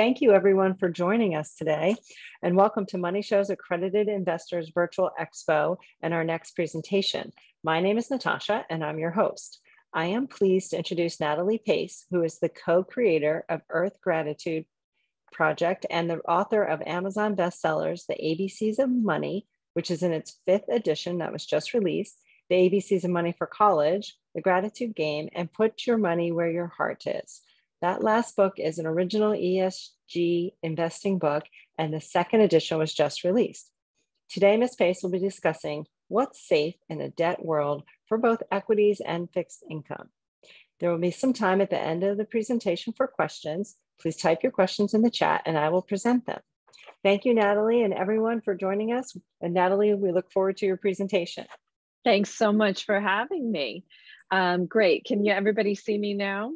Thank you everyone for joining us today and welcome to MoneyShow's Accredited Investors Virtual Expo and our next presentation. My name is Natasha and I'm your host. I am pleased to introduce Natalie Pace, who is the co-creator of Earth Gratitude Project and the author of Amazon bestsellers, The ABCs of Money, which is in its fifth edition that was just released, The ABCs of Money for College, The Gratitude Game, and Put Your Money Where Your Heart Is. That last book is an original ESG investing book, and the second edition was just released. Today, Ms. Pace will be discussing what's safe in a debt world for both equities and fixed income. There will be some time at the end of the presentation for questions. Please type your questions in the chat and I will present them. Thank you, Natalie, and everyone for joining us. And Natalie, we look forward to your presentation. Thanks so much for having me. Um, great. Can you everybody see me now?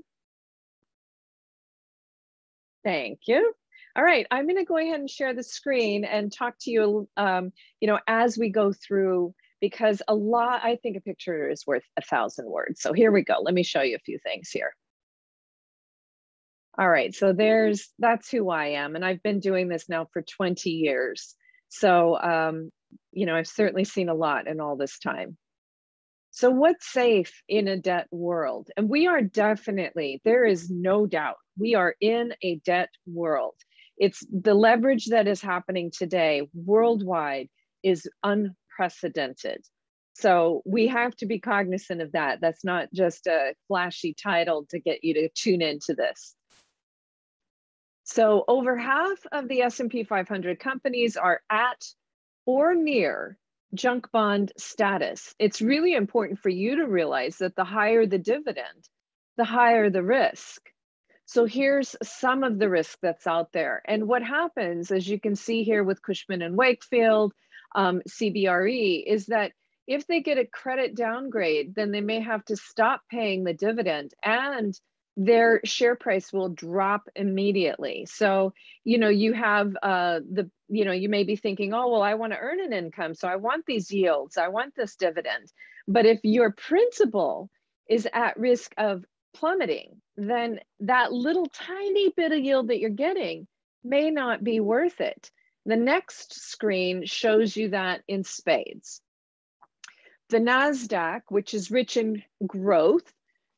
Thank you. All right, I'm going to go ahead and share the screen and talk to you, um, you know, as we go through, because a lot, I think a picture is worth a thousand words. So here we go. Let me show you a few things here. All right, so there's, that's who I am. And I've been doing this now for 20 years. So, um, you know, I've certainly seen a lot in all this time. So what's safe in a debt world? And we are definitely, there is no doubt, we are in a debt world. It's the leverage that is happening today worldwide is unprecedented. So we have to be cognizant of that. That's not just a flashy title to get you to tune into this. So over half of the S&P 500 companies are at or near junk bond status. It's really important for you to realize that the higher the dividend, the higher the risk. So here's some of the risk that's out there. And what happens, as you can see here with Cushman and Wakefield, um, CBRE, is that if they get a credit downgrade, then they may have to stop paying the dividend and their share price will drop immediately. So, you know, you have uh, the, you know, you may be thinking, oh, well, I want to earn an income. So I want these yields, I want this dividend. But if your principal is at risk of plummeting, then that little tiny bit of yield that you're getting may not be worth it. The next screen shows you that in spades. The NASDAQ, which is rich in growth,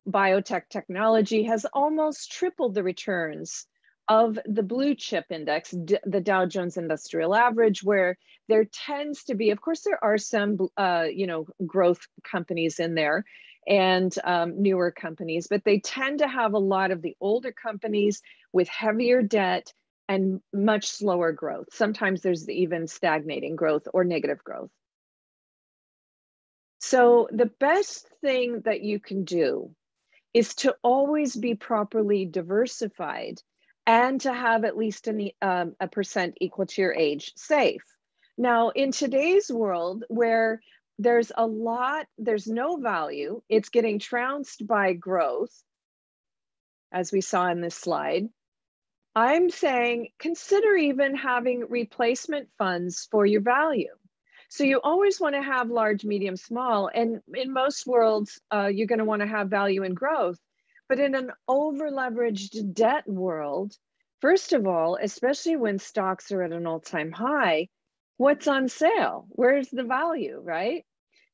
biotech technology has almost tripled the returns of the blue chip index, the Dow Jones Industrial Average, where there tends to be, of course, there are some, uh, you know, growth companies in there and um, newer companies, but they tend to have a lot of the older companies with heavier debt and much slower growth. Sometimes there's even stagnating growth or negative growth. So the best thing that you can do is to always be properly diversified and to have at least an, um, a percent equal to your age safe. Now, in today's world where there's a lot, there's no value, it's getting trounced by growth, as we saw in this slide. I'm saying consider even having replacement funds for your value. So you always want to have large, medium, small. And in most worlds, uh, you're going to want to have value and growth. But in an over leveraged debt world, first of all, especially when stocks are at an all time high, what's on sale? Where's the value, right?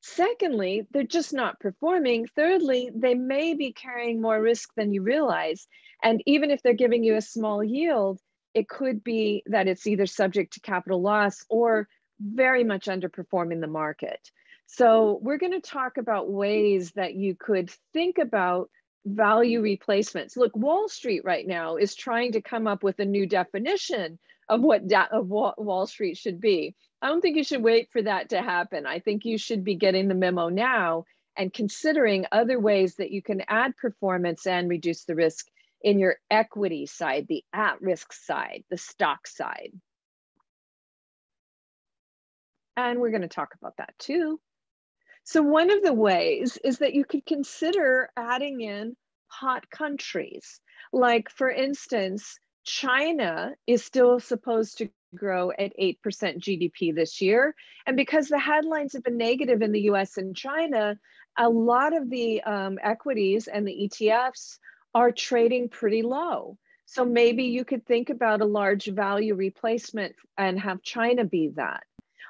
Secondly, they're just not performing. Thirdly, they may be carrying more risk than you realize. And even if they're giving you a small yield, it could be that it's either subject to capital loss or very much underperforming the market. So we're going to talk about ways that you could think about value replacements. Look, Wall Street right now is trying to come up with a new definition of what of what Wall Street should be. I don't think you should wait for that to happen. I think you should be getting the memo now and considering other ways that you can add performance and reduce the risk in your equity side, the at-risk side, the stock side. And we're going to talk about that too. So, one of the ways is that you could consider adding in hot countries. Like, for instance, China is still supposed to grow at 8% GDP this year. And because the headlines have been negative in the US and China, a lot of the um, equities and the ETFs are trading pretty low. So maybe you could think about a large value replacement and have China be that.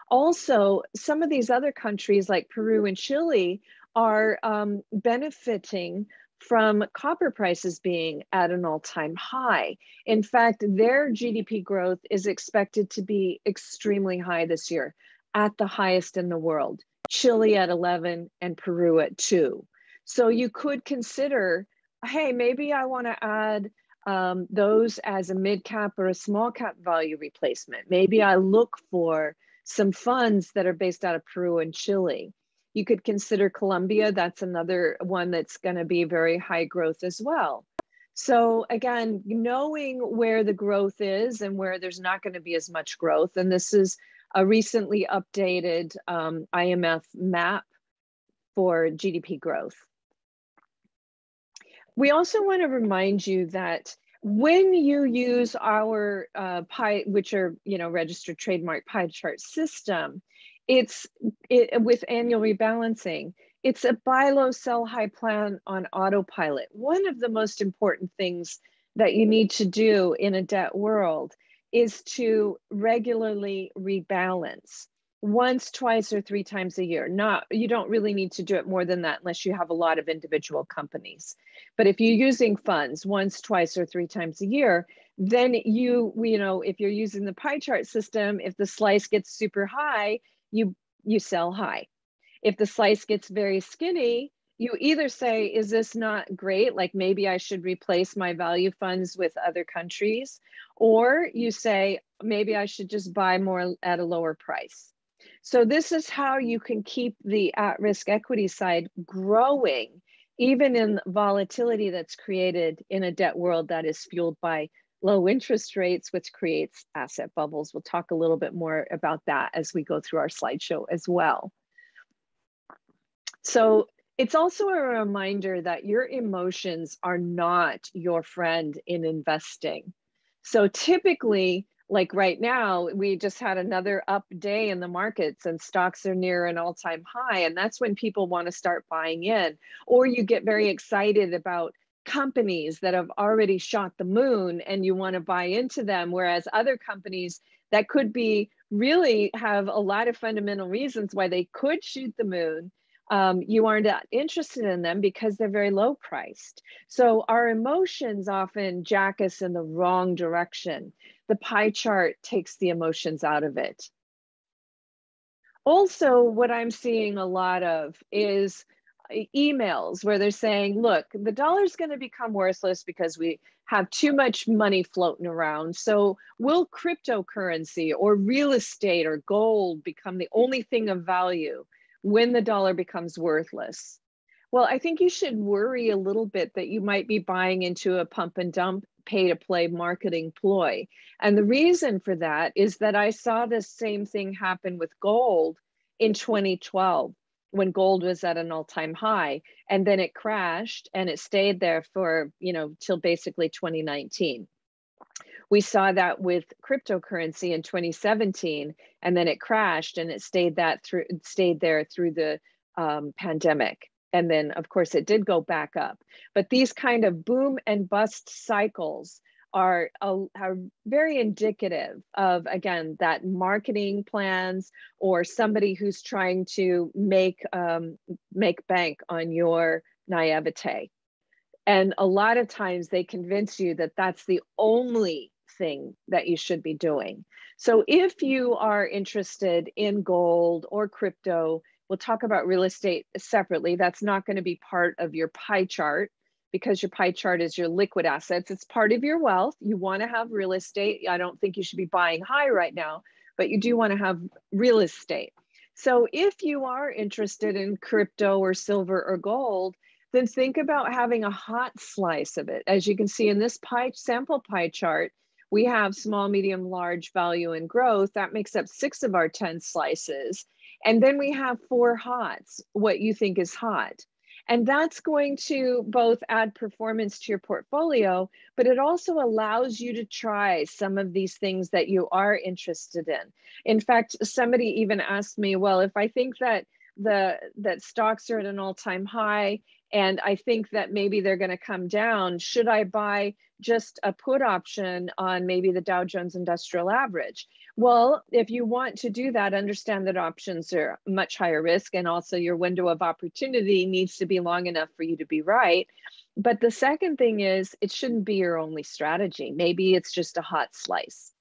Also, some of these other countries like Peru and Chile are um, benefiting from copper prices being at an all time high. In fact, their GDP growth is expected to be extremely high this year, at the highest in the world. Chile at 11 and Peru at 2. So you could consider hey, maybe I want to add um, those as a mid cap or a small cap value replacement. Maybe I look for some funds that are based out of Peru and Chile. You could consider Colombia. That's another one that's going to be very high growth as well. So again, knowing where the growth is and where there's not going to be as much growth, and this is a recently updated um, IMF map for GDP growth. We also want to remind you that when you use our uh, pie, which are you know registered trademark pie chart system, it's it, with annual rebalancing. It's a buy low, sell high plan on autopilot. One of the most important things that you need to do in a debt world is to regularly rebalance once, twice, or three times a year. Not you don't really need to do it more than that unless you have a lot of individual companies. But if you're using funds once, twice, or three times a year, then you you know if you're using the pie chart system, if the slice gets super high, you you sell high. If the slice gets very skinny, you either say, is this not great? Like maybe I should replace my value funds with other countries, or you say, maybe I should just buy more at a lower price. So this is how you can keep the at-risk equity side growing, even in volatility that's created in a debt world that is fueled by low interest rates, which creates asset bubbles. We'll talk a little bit more about that as we go through our slideshow as well. So it's also a reminder that your emotions are not your friend in investing. So typically, like right now, we just had another up day in the markets and stocks are near an all time high. And that's when people want to start buying in. Or you get very excited about companies that have already shot the moon and you want to buy into them. Whereas other companies that could be really have a lot of fundamental reasons why they could shoot the moon um, you aren't interested in them because they're very low priced. So our emotions often jack us in the wrong direction. The pie chart takes the emotions out of it. Also, what I'm seeing a lot of is emails where they're saying, look, the dollar's going to become worthless because we have too much money floating around. So, will cryptocurrency or real estate or gold become the only thing of value? when the dollar becomes worthless? Well, I think you should worry a little bit that you might be buying into a pump and dump pay to play marketing ploy. And the reason for that is that I saw this same thing happen with gold in 2012 when gold was at an all-time high and then it crashed and it stayed there for, you know, till basically 2019. We saw that with cryptocurrency in 2017, and then it crashed, and it stayed that through stayed there through the um, pandemic. And then, of course, it did go back up. But these kind of boom and bust cycles are, are very indicative of, again, that marketing plans or somebody who's trying to make, um, make bank on your naivete. And a lot of times they convince you that that's the only thing that you should be doing. So if you are interested in gold or crypto, we'll talk about real estate separately. That's not going to be part of your pie chart because your pie chart is your liquid assets. It's part of your wealth. You want to have real estate. I don't think you should be buying high right now, but you do want to have real estate. So if you are interested in crypto or silver or gold, then think about having a hot slice of it. As you can see in this pie sample pie chart, we have small, medium, large value and growth. That makes up six of our 10 slices. And then we have four hots, what you think is hot. And that's going to both add performance to your portfolio, but it also allows you to try some of these things that you are interested in. In fact, somebody even asked me, well, if I think that the that stocks are at an all-time high and I think that maybe they're going to come down. Should I buy just a put option on maybe the Dow Jones Industrial Average? Well, if you want to do that, understand that options are much higher risk and also your window of opportunity needs to be long enough for you to be right. But the second thing is, it shouldn't be your only strategy. Maybe it's just a hot slice.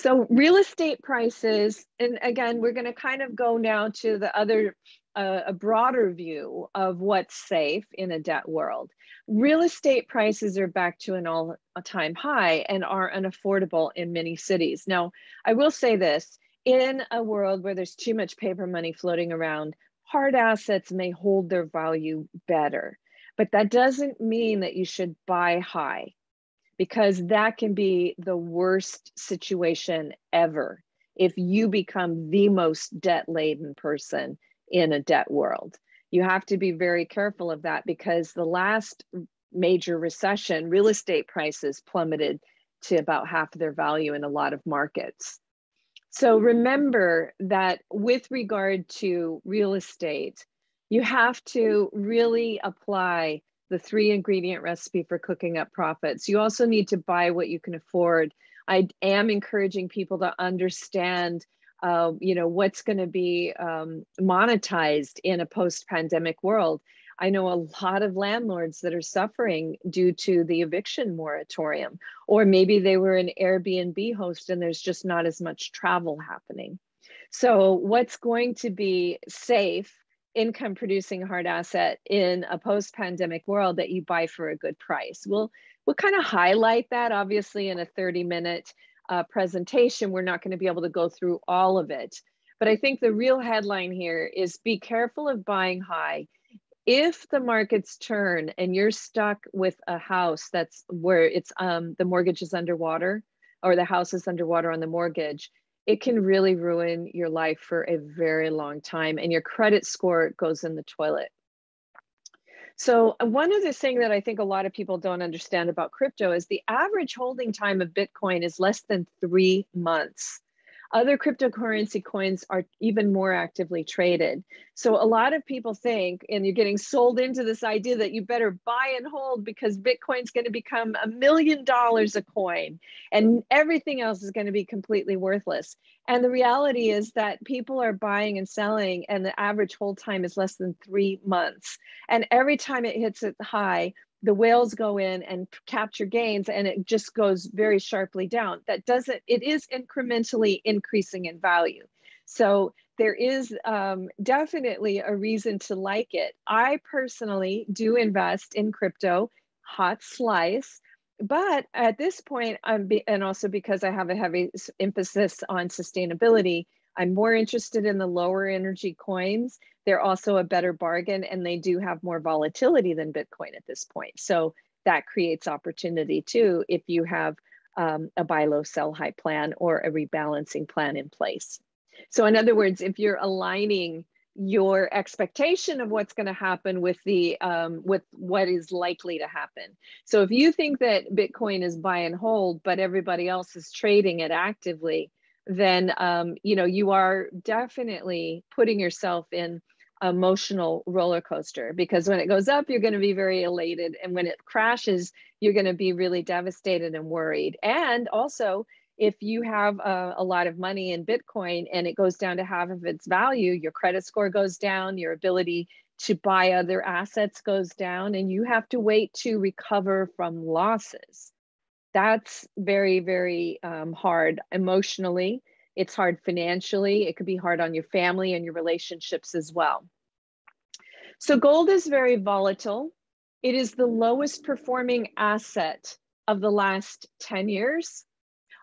So real estate prices, and again, we're going to kind of go now to the other, uh, a broader view of what's safe in a debt world. Real estate prices are back to an all-time high and are unaffordable in many cities. Now, I will say this, in a world where there's too much paper money floating around, hard assets may hold their value better, but that doesn't mean that you should buy high because that can be the worst situation ever if you become the most debt laden person in a debt world. You have to be very careful of that because the last major recession, real estate prices plummeted to about half of their value in a lot of markets. So remember that with regard to real estate, you have to really apply the three ingredient recipe for cooking up profits. You also need to buy what you can afford. I am encouraging people to understand, uh, you know, what's going to be um, monetized in a post-pandemic world. I know a lot of landlords that are suffering due to the eviction moratorium, or maybe they were an Airbnb host and there's just not as much travel happening. So, what's going to be safe income producing hard asset in a post pandemic world that you buy for a good price. We'll, we'll kind of highlight that obviously in a 30 minute uh, presentation. We're not going to be able to go through all of it. But I think the real headline here is be careful of buying high. If the markets turn and you're stuck with a house that's where it's um, the mortgage is underwater or the house is underwater on the mortgage, it can really ruin your life for a very long time and your credit score goes in the toilet. So uh, one other thing that I think a lot of people don't understand about crypto is the average holding time of Bitcoin is less than three months. Other cryptocurrency coins are even more actively traded. So a lot of people think, and you're getting sold into this idea that you better buy and hold because Bitcoin's going to become a million dollars a coin and everything else is going to be completely worthless. And the reality is that people are buying and selling, and the average hold time is less than three months. And every time it hits a high, the whales go in and capture gains and it just goes very sharply down. That doesn't, it is incrementally increasing in value. So there is um, definitely a reason to like it. I personally do invest in crypto, hot slice, but at this point, I'm be, and also because I have a heavy emphasis on sustainability, I'm more interested in the lower energy coins. They're also a better bargain and they do have more volatility than Bitcoin at this point. So that creates opportunity too if you have um, a buy low, sell high plan or a rebalancing plan in place. So, in other words, if you're aligning your expectation of what's going to happen with the um, with what is likely to happen. So if you think that Bitcoin is buy and hold, but everybody else is trading it actively, then um, you know you are definitely putting yourself in emotional roller coaster because when it goes up you're going to be very elated and when it crashes you're going to be really devastated and worried and also if you have a, a, lot of money in bitcoin and it goes down to half of its value your credit score goes down your ability to buy other assets goes down and you have to wait to recover from losses that's very, very um, hard emotionally. It's hard financially. It could be hard on your family and your relationships as well. So, gold is very volatile. It is the lowest performing asset of the last 10 years.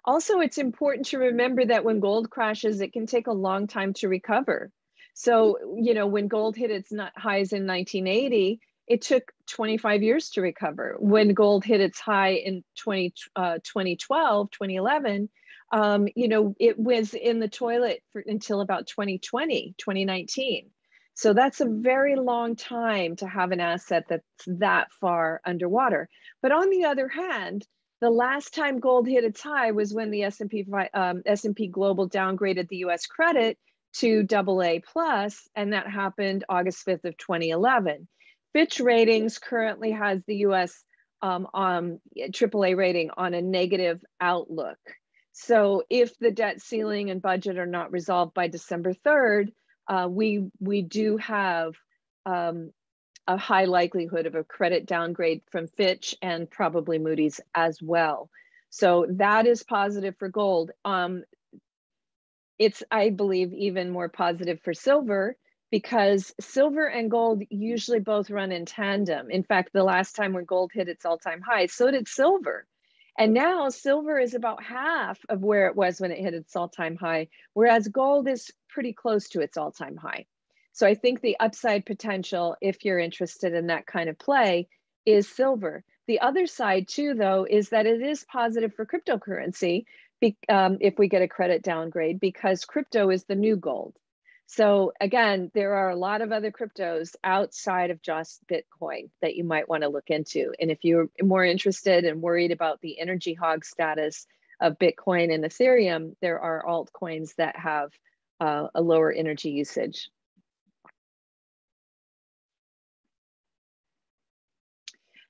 Also, it's important to remember that when gold crashes, it can take a long time to recover. So, you know, when gold hit its highs in 1980, it took 25 years to recover. When gold hit its high in 20, uh, 2012, 2011, um, you know, it was in the toilet for, until about 2020, 2019. So that's a very long time to have an asset that's that far underwater. But on the other hand, The last time gold hit its high was when the S&P um, S&P Global downgraded the U.S. credit to AA plus, and that happened August 5th of 2011. Fitch Ratings currently has the U.S. Um, um, AAA rating on a negative outlook. So if the debt ceiling and budget are not resolved by December 3rd, uh, we we do have um, a high likelihood of a credit downgrade from Fitch and probably Moody's as well. So that is positive for gold. Um, it's, I believe, even more positive for silver because silver and gold usually both run in tandem. In fact, the last time when gold hit its all time high, so did silver. And now silver is about half of where it was when it hit its all time high, whereas gold is pretty close to its all time high. So I think the upside potential, if you're interested in that kind of play, is silver. The other side, too, though, is that it is positive for cryptocurrency be, um, if we get a credit downgrade because crypto is the new gold. So again, there are a lot of other cryptos outside of just Bitcoin that you might want to look into. And if you're more interested and worried about the energy hog status of Bitcoin and Ethereum, there are altcoins that have uh, a lower energy usage.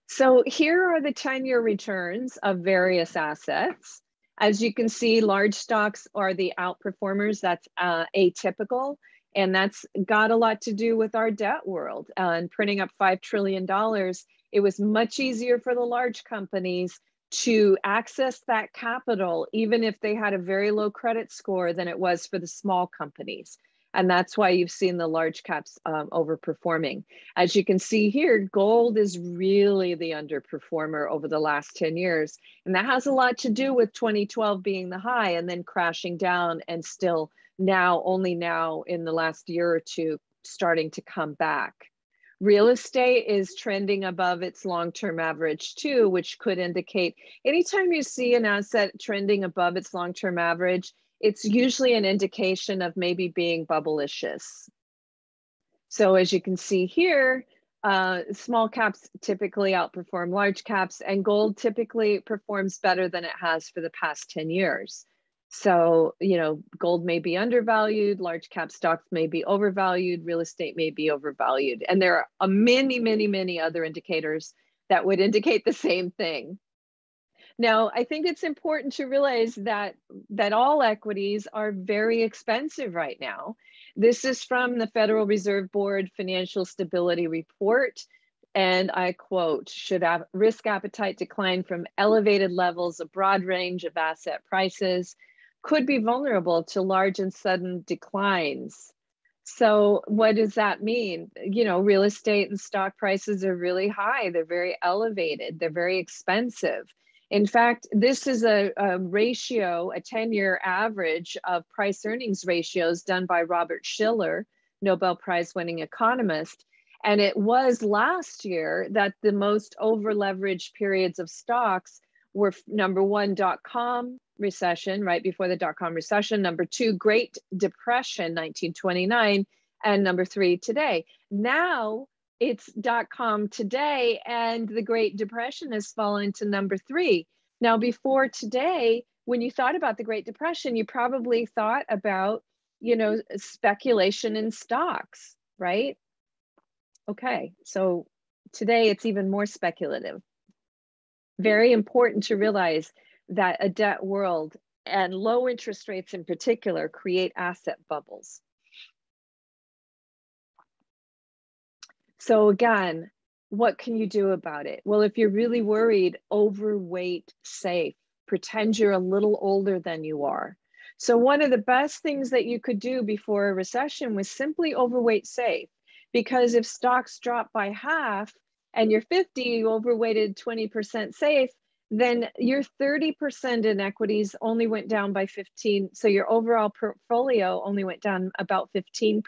So here are the 10-year returns of various assets. As you can see, large stocks are the outperformers. That's uh, atypical. And that's got a lot to do with our debt world uh, and printing up $5 trillion. It was much easier for the large companies to access that capital, even if they had a very low credit score, than it was for the small companies. And that's why you've seen the large caps um, overperforming. As you can see here, gold is really the underperformer over the last 10 years. And that has a lot to do with 2012 being the high and then crashing down and still now, only now in the last year or two, starting to come back. Real estate is trending above its long-term average too, which could indicate anytime you see an asset trending above its long-term average, it's usually an indication of maybe being bubblicious. So as you can see here, uh, small caps typically outperform large caps and gold typically performs better than it has for the past 10 years. So, you know, gold may be undervalued, large cap stocks may be overvalued, real estate may be overvalued. And there are many, many, many other indicators that would indicate the same thing. Now, I think it's important to realize that that all equities are very expensive right now. This is from the Federal Reserve Board Financial Stability Report. And I quote, should risk appetite decline from elevated levels, a broad range of asset prices could be vulnerable to large and sudden declines. So what does that mean? You know, real estate and stock prices are really high. They're very elevated. They're very expensive. In fact, this is a, a ratio, a 10 year average of price earnings ratios done by Robert Shiller, Nobel Prize winning economist. And it was last year that the most over leveraged periods of stocks were number one, dot com recession, right before the dot com recession, number two, Great Depression, 1929, and number three, today. Now it's dot com today and the great depression has fallen to number three. Now before today when you thought about the great depression you probably thought about you know speculation in stocks right? Okay so today it's even more speculative. Very important to realize that a debt world and low interest rates in particular create asset bubbles So again, what can you do about it? Well, if you're really worried, overweight safe. Pretend you're a little older than you are. So one of the best things that you could do before a recession was simply overweight safe. Because if stocks drop by half and you're 50, you overweighted 20% safe, then your 30% in equities only went down by 15. So your overall portfolio only went down about 15%.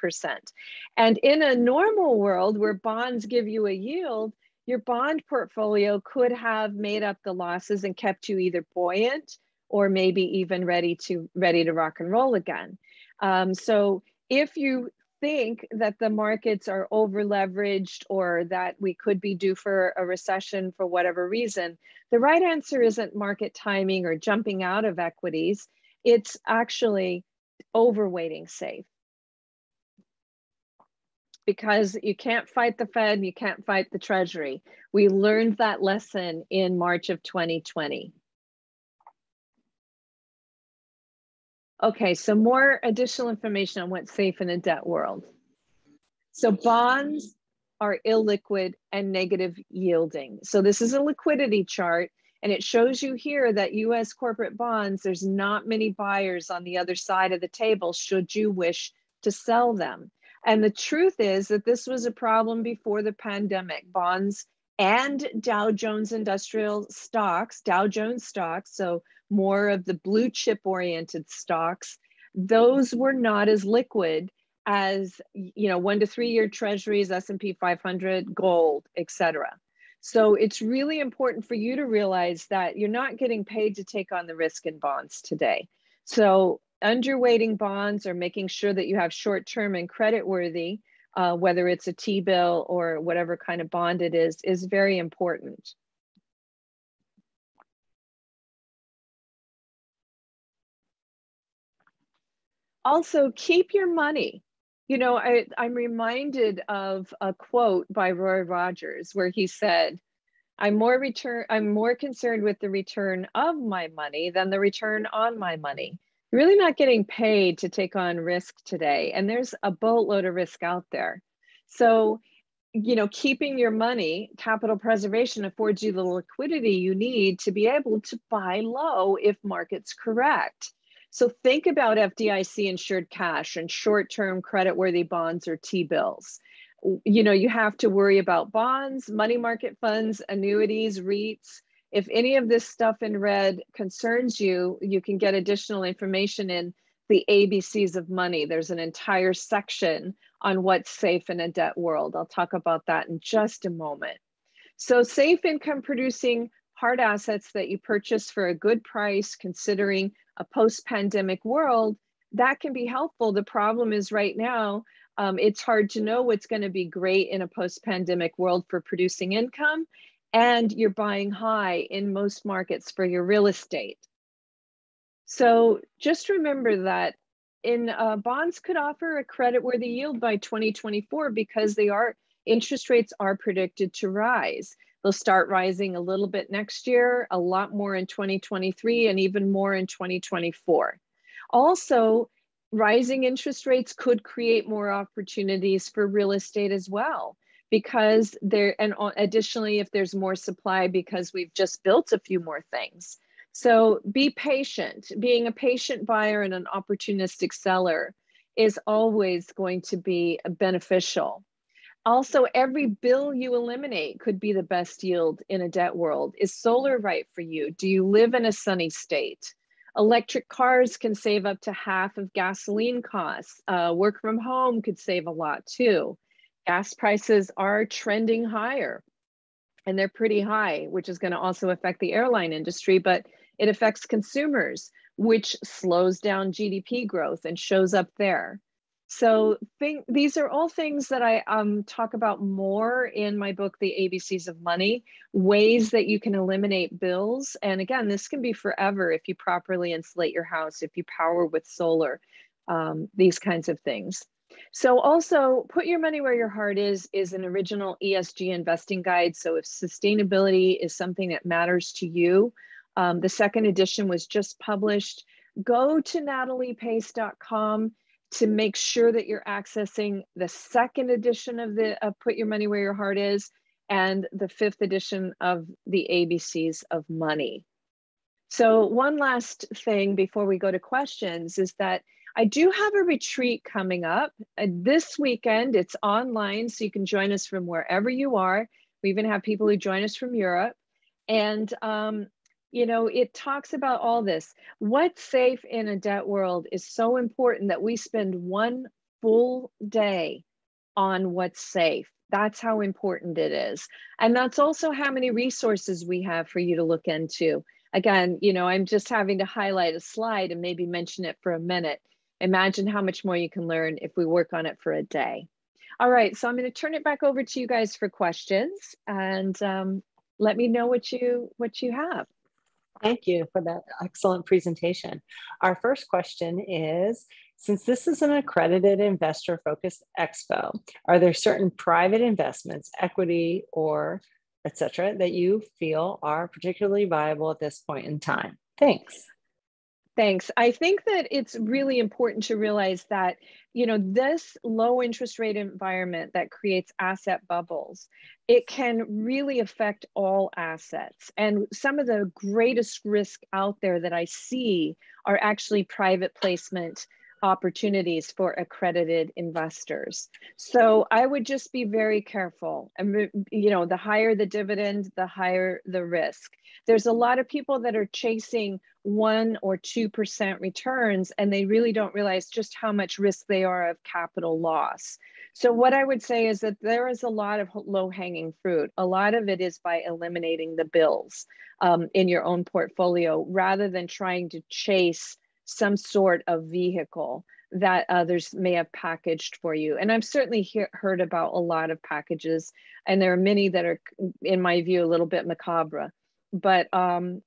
And in a normal world where bonds give you a yield, your bond portfolio could have made up the losses and kept you either buoyant or maybe even ready to ready to rock and roll again. Um, so if you think that the markets are over leveraged or that we could be due for a recession for whatever reason, the right answer isn't market timing or jumping out of equities. It's actually overweighting safe. Because you can't fight the Fed, you can't fight the Treasury. We learned that lesson in March of 2020. Okay, so more additional information on what's safe in a debt world. So bonds are illiquid and negative yielding. So this is a liquidity chart and it shows you here that US corporate bonds, there's not many buyers on the other side of the table should you wish to sell them. And the truth is that this was a problem before the pandemic. Bonds and Dow Jones Industrial stocks, Dow Jones stocks, so more of the blue chip oriented stocks, those were not as liquid as you know one to three year treasuries s&p 500 gold etc so it's really important for you to realize that you're not getting paid to take on the risk in bonds today. So underweighting bonds or making sure that you have short term and credit worthy uh, whether it's a t-bill or whatever kind of bond it is is very important also keep your money. You know I, i'm reminded of a quote by roy rogers where he said i'm more return i'm more concerned with the return of my money than the return on my money. You're really not getting paid to take on risk today and there's a boatload of risk out there. So you know keeping your money capital preservation affords you the liquidity you need to be able to buy low if markets correct so think about FDIC insured cash and short term credit worthy bonds or T bills. You know, you have to worry about bonds, money market funds, annuities, REITs. If any of this stuff in red concerns you, you can get additional information in the ABCs of money. There's an entire section on what's safe in a debt world. I'll talk about that in just a moment. So, safe income producing hard assets that you purchase for a good price, considering a post-pandemic world, that can be helpful. The problem is right now, um, it's hard to know what's going to be great in a post-pandemic world for producing income, and you're buying high in most markets for your real estate. So just remember that in uh, bonds could offer a credit-worthy yield by 2024 because they are interest rates are predicted to rise. They'll start rising a little bit next year, a lot more in 2023, and even more in 2024. Also, rising interest rates could create more opportunities for real estate as well because there and additionally if there's more supply because we've just built a few more things. So be patient. Being a patient buyer and an opportunistic seller is always going to be beneficial also, every bill you eliminate could be the best yield in a debt world. Is solar right for you? Do you live in a sunny state? Electric cars can save up to half of gasoline costs. Uh, work from home could save a lot too. Gas prices are trending higher and they're pretty high, which is going to also affect the airline industry, but it affects consumers, which slows down GDP growth and shows up there. So think, these are all things that I um, talk about more in my book, The ABCs of Money, ways that you can eliminate bills. And again, this can be forever if you properly insulate your house, if you power with solar, um, these kinds of things. So also put your money where your heart is is an original ESG investing guide. So if sustainability is something that matters to you, um, the second edition was just published. Go to nataliepace.com to make sure that you're accessing the second edition of the of Put Your Money Where Your Heart Is and the fifth edition of the ABCs of Money. So, one last thing before we go to questions is that I do have a retreat coming up uh, this weekend. It's online, so you can join us from wherever you are. We even have people who join us from Europe. And um, you know, it talks about all this. What's safe in a debt world is so important that we spend one full day on what's safe. That's how important it is. And that's also how many resources we have for you to look into. Again, you know, I'm just having to highlight a slide and maybe mention it for a minute. Imagine how much more you can learn if we work on it for a day. All right, so I'm going to turn it back over to you guys for questions and um, let me know what you what you have. Thank you for that excellent presentation. Our first question is, since this is an accredited investor focused expo, are there certain private investments, equity or etc., that you feel are particularly viable at this point in time? Thanks. Thanks. I think that it's really important to realize that, you know, this low interest rate environment that creates asset bubbles, it can really affect all assets. And some of the greatest risk out there that I see are actually private placement opportunities for accredited investors. So I would just be very careful. And you know, the higher the dividend, the higher the risk. There's a lot of people that are chasing one or 2% returns, and they really don't realize just how much risk they are of capital loss. So, what I would say is that there is a lot of low hanging fruit. A lot of it is by eliminating the bills um, in your own portfolio rather than trying to chase some sort of vehicle that others may have packaged for you. And I've certainly he- heard about a lot of packages, and there are many that are, in my view, a little bit macabre. But um,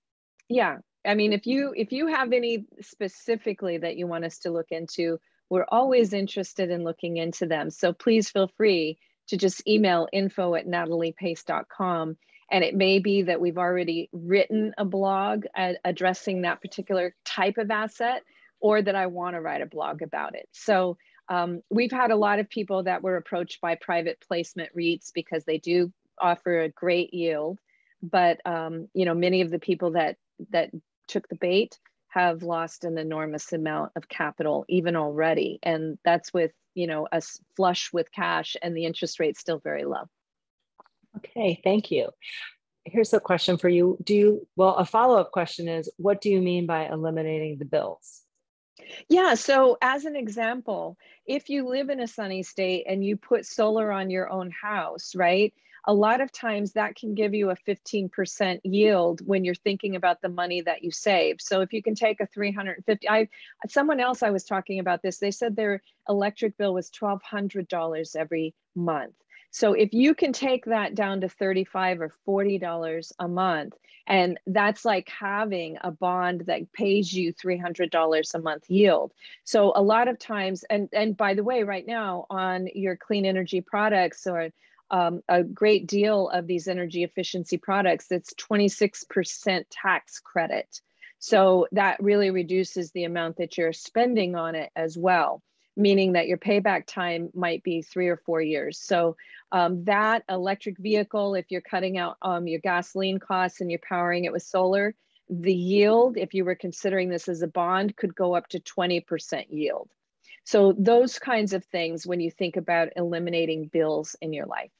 yeah, I mean, if you if you have any specifically that you want us to look into, we're always interested in looking into them. So please feel free to just email info at nataliepace.com. And it may be that we've already written a blog addressing that particular type of asset, or that I want to write a blog about it. So um, we've had a lot of people that were approached by private placement REITs because they do offer a great yield. But um, you know, many of the people that that took the bait have lost an enormous amount of capital even already. And that's with you know us flush with cash and the interest rate still very low. Okay thank you. Here's a question for you. Do you well a follow-up question is what do you mean by eliminating the bills? Yeah, so as an example, if you live in a sunny state and you put solar on your own house, right? A lot of times that can give you a 15% yield when you're thinking about the money that you save. So if you can take a 350, I someone else I was talking about this, they said their electric bill was $1,200 every month. So if you can take that down to 35 or $40 a month, and that's like having a bond that pays you $300 a month yield. So a lot of times, and, and by the way, right now on your clean energy products or um, a great deal of these energy efficiency products that's 26% tax credit. So that really reduces the amount that you're spending on it as well, meaning that your payback time might be three or four years. So um, that electric vehicle, if you're cutting out um, your gasoline costs and you're powering it with solar, the yield, if you were considering this as a bond, could go up to 20% yield. So those kinds of things when you think about eliminating bills in your life.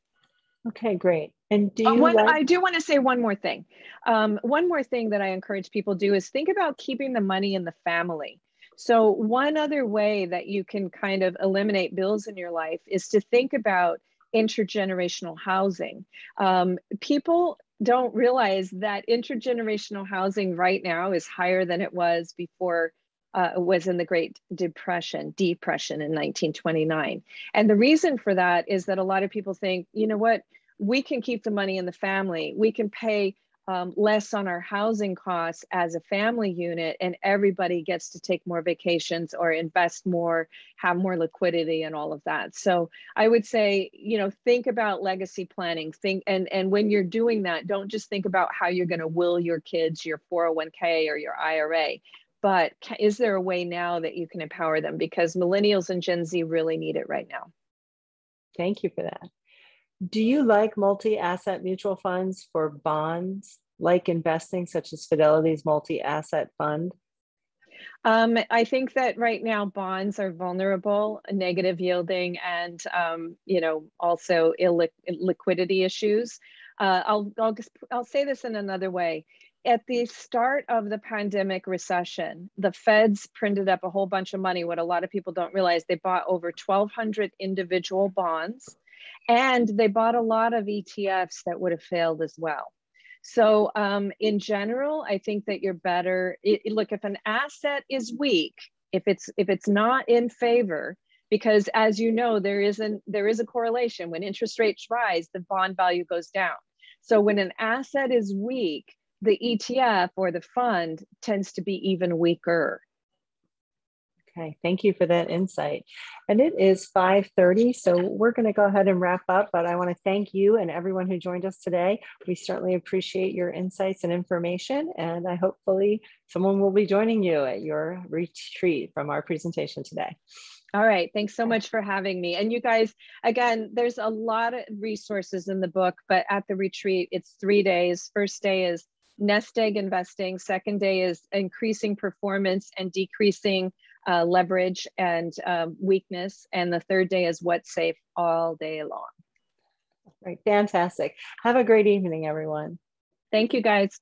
Okay, great. And do uh, one, like- I do want to say one more thing. Um, one more thing that I encourage people do is think about keeping the money in the family. So one other way that you can kind of eliminate bills in your life is to think about intergenerational housing. Um, people don't realize that intergenerational housing right now is higher than it was before uh, was in the Great Depression, depression in 1929. And the reason for that is that a lot of people think, you know what, we can keep the money in the family. We can pay um, less on our housing costs as a family unit, and everybody gets to take more vacations or invest more, have more liquidity, and all of that. So I would say, you know, think about legacy planning. Think and and when you're doing that, don't just think about how you're going to will your kids your 401k or your IRA but is there a way now that you can empower them? Because millennials and gen z really need it right now. Thank you for that. Do you like multi-asset mutual funds for bonds? Like investing such as fidelity's multi-asset fund? Um, I think that right now bonds are vulnerable, negative yielding, and um, you know also illiquidity issues. Uh, I'll I'll I'll say this in another way at the start of the pandemic recession, the feds printed up a whole bunch of money. What a lot of people don't realize, they bought over 1,200 individual bonds and they bought a lot of ETFs that would have failed as well. So, um, in general, I think that you're better. It, look, if an asset is weak, If it's if it's not in favor, because as you know, there isn't there is a correlation. When interest rates rise, the bond value goes down. So when an asset is weak, the ETF or the fund tends to be even weaker. Okay, thank you for that insight. And it is 5.30, so we're gonna go ahead and wrap up, but I wanna thank you and everyone who joined us today. We certainly appreciate your insights and information, and I hopefully someone will be joining you at your retreat from our presentation today. All right. Thanks so much for having me. And you guys, again, there's a lot of resources in the book, but at the retreat, it's three days. First day is nest egg investing. Second day is increasing performance and decreasing uh, leverage and um, weakness. And the third day is what's safe all day long. Right. Fantastic. Have a great evening, everyone. Thank you, guys.